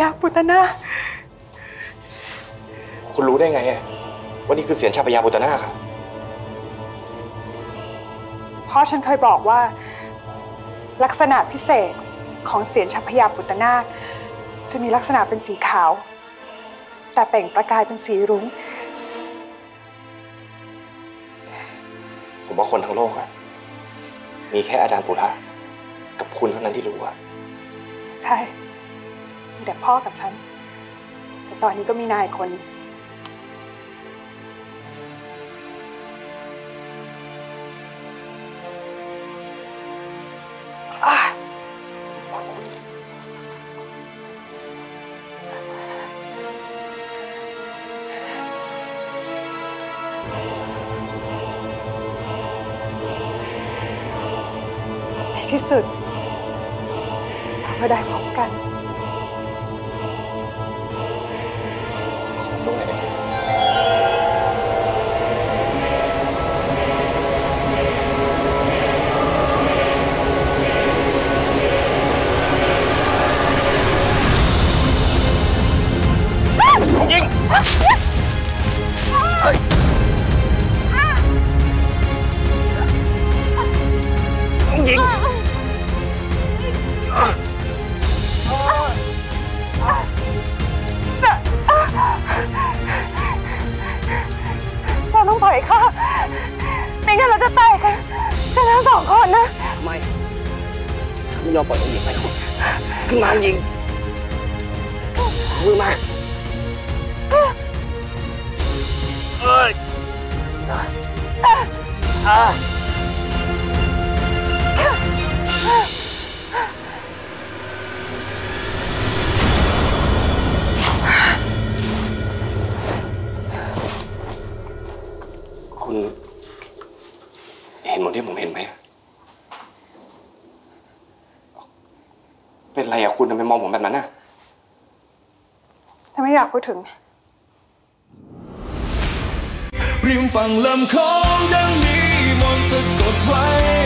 ยาปุตนาคคุณรู้ได้ไงอะว่านี่คือเสียงชาพยาบุตรนาคค่ะพ่อฉันเคยบอกว่า ลักษณะพิเศษของเสียนชัพยาปุตนาคจะมีลักษณะเป็นสีขาว แต่เปล่งประกายเป็นสีรุ้ง ผมว่าคนทั้งโลกอะมีแค่อาจารย์ปุระกับคุณเท่านั้นที่รู้อะใช่มี แต่พ่อกับฉัน แต่ตอนนี้ก็มีนายคนในที่สุดเราก็ได้พบกัน ยิงเฮ้ยยิงเราต้องปล่อยค่ะไม่งั้นเราจะตายกันกันทั้งสองคนนะ ไม่ฉันไม่ยอมปล่อยองค์หญิงไปขึ้นมายิงเอามือมา เอ้ยอ่าคุณเห็นเหมือนที่ผมเห็นไหม เป็นไรอะคุณทำไมมองผมแบบนั้นอะถ้าไม่อยากพูดถึง ริมฝั่งลำคลองดังนี้มนต์ะกดไว้